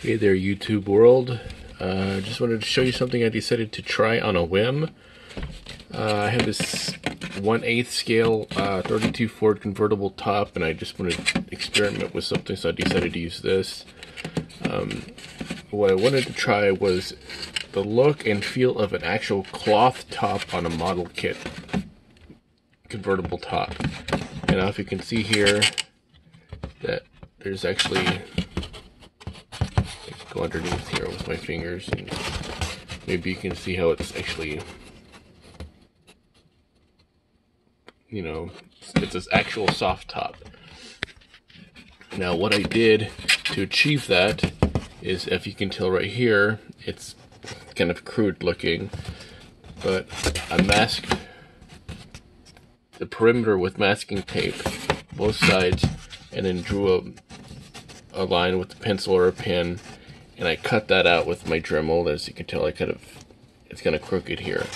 Hey there, YouTube world. Uh, just wanted to show you something I decided to try on a whim. Uh, I have this 1 8 scale uh, 32 Ford convertible top, and I just wanted to experiment with something, so I decided to use this. Um, what I wanted to try was the look and feel of an actual cloth top on a model kit convertible top. And now if you can see here that there's actually go underneath here with my fingers and maybe you can see how it's actually you know it's this actual soft top. Now what I did to achieve that is if you can tell right here it's kind of crude looking but I masked the perimeter with masking tape both sides and then drew a, a line with a pencil or a pen and I cut that out with my Dremel. As you can tell, I kind of, it's kind of crooked here.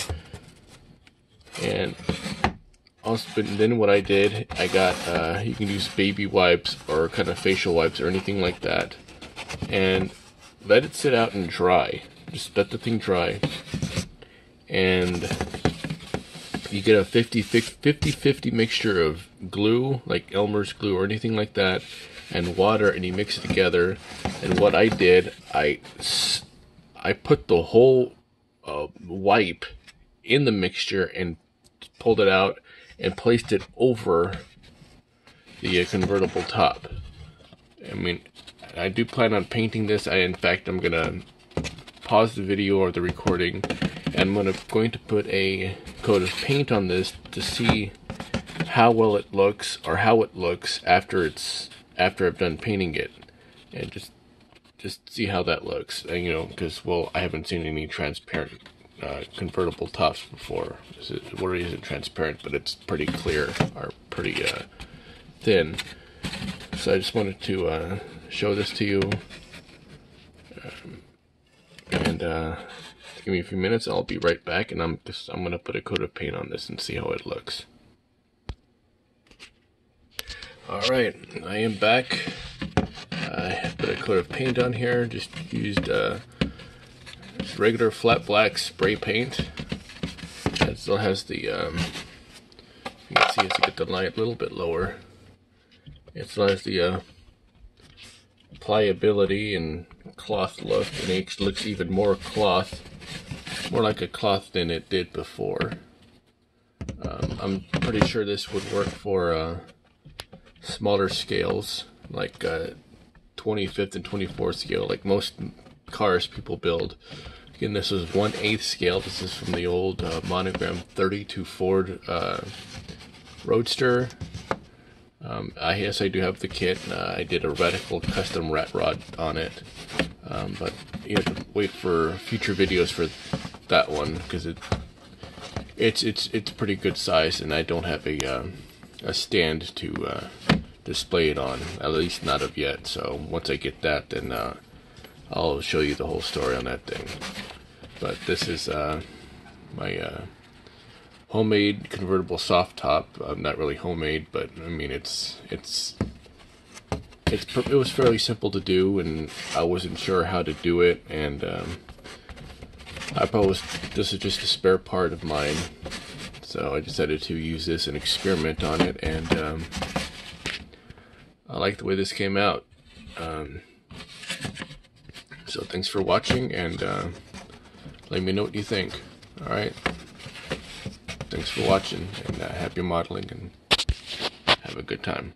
And also, then what I did, I got, uh, you can use baby wipes or kind of facial wipes or anything like that. And let it sit out and dry. Just let the thing dry. And you get a 50-50 mixture of glue, like Elmer's glue or anything like that, and water and you mix it together. And what I did, I, I put the whole uh, wipe in the mixture and pulled it out and placed it over the uh, convertible top. I mean, I do plan on painting this. I, in fact, I'm gonna pause the video or the recording, I'm gonna going to put a coat of paint on this to see how well it looks or how it looks after it's after I've done painting it. And just just see how that looks and you know because well I haven't seen any transparent uh, convertible tops before. Is it what it transparent but it's pretty clear or pretty uh, thin. So I just wanted to uh, show this to you. Um, and uh, give me a few minutes I'll be right back and I'm just I'm gonna put a coat of paint on this and see how it looks Alright, I am back. I put a coat of paint on here, just used uh, regular flat black spray paint. It still has the, um, you can see as you get the light a little bit lower, it still has the uh, pliability and cloth look, and it looks even more cloth, more like a cloth than it did before. Um, I'm pretty sure this would work for uh, smaller scales, like uh, 25th and 24th scale, like most cars people build. Again, this is 1 8th scale. This is from the old uh, monogram 32 Ford uh, Roadster. Um, I guess I do have the kit. Uh, I did a radical custom rat rod on it, um, but you have to wait for future videos for that one because it it's it's it's pretty good size, and I don't have a um, a stand to uh, display it on. At least not of yet. So once I get that, then uh, I'll show you the whole story on that thing. But this is uh, my uh, homemade convertible soft top. Uh, not really homemade, but I mean it's it's it's it was fairly simple to do, and I wasn't sure how to do it, and um, I proposed this is just a spare part of mine so I decided to use this and experiment on it, and um, I like the way this came out. Um, so thanks for watching, and uh, let me know what you think. Alright? Thanks for watching, and uh, happy modeling, and have a good time.